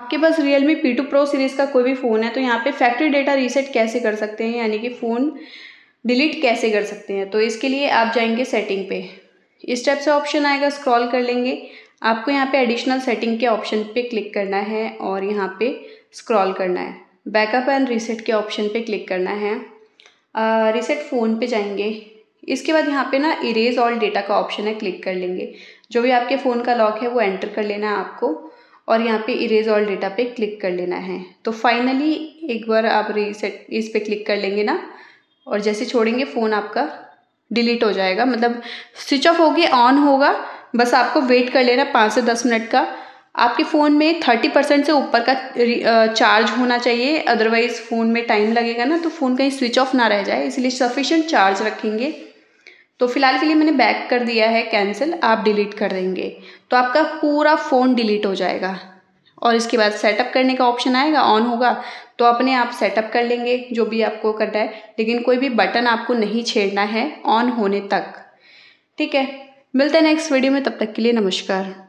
आपके पास Realme P two pro series का कोई भी फ़ोन है तो यहाँ पे फैक्ट्री डेटा रीसेट कैसे कर सकते हैं? यानी कि फ़ोन डिलीट कैसे कर सकते हैं? तो इसके लिए आप जाएँगे सेटिंग पे। इस टाइप से ऑप्शन आएगा स्क्रॉल कर लेंगे। आपको यहाँ पे एडिशनल सेटिंग के ऑप्शन पे क्लिक करना है और यहाँ पे स्क्रॉल करना है। बैकअप एंड रीसेट के ऑप्शन पे क्लिक करना है। रीसेट फ़ोन पे जाएँगे। इसके बाद यहाँ पे ना इरेज ऑल डेटा का ऑप्शन है क्लिक कर लेंगे। जो भी आपके फ़ोन का लॉक है, वो एंटर कर लेना है आपको। और यहाँ पे इरेज ऑल डेटा पे क्लिक कर लेना है। तो फाइनली एक बार आप रीसेट इस पर क्लिक कर लेंगे ना, और जैसे छोड़ेंगे फ़ोन आपका डिलीट हो जाएगा। मतलब स्विच ऑफ़ होगी ऑन होगा, बस आपको वेट कर लेना पाँच से दस मिनट का। आपके फ़ोन में थर्टी परसेंट से ऊपर का चार्ज होना चाहिए अदरवाइज़ फ़ोन में टाइम लगेगा ना तो फ़ोन कहीं स्विच ऑफ़ ना रह जाए, इसलिए सफिशेंट चार्ज रखेंगे। तो फ़िलहाल के लिए मैंने बैक कर दिया है कैंसिल आप डिलीट कर देंगे। तो आपका पूरा फ़ोन डिलीट हो जाएगा। और इसके बाद सेटअप करने का ऑप्शन आएगा ऑन होगा तो अपने आप सेटअप कर लेंगे, जो भी आपको करना है। लेकिन कोई भी बटन आपको नहीं छेड़ना है ऑन होने तक। ठीक है, मिलते हैं नेक्स्ट वीडियो में, तब तक के लिए नमस्कार।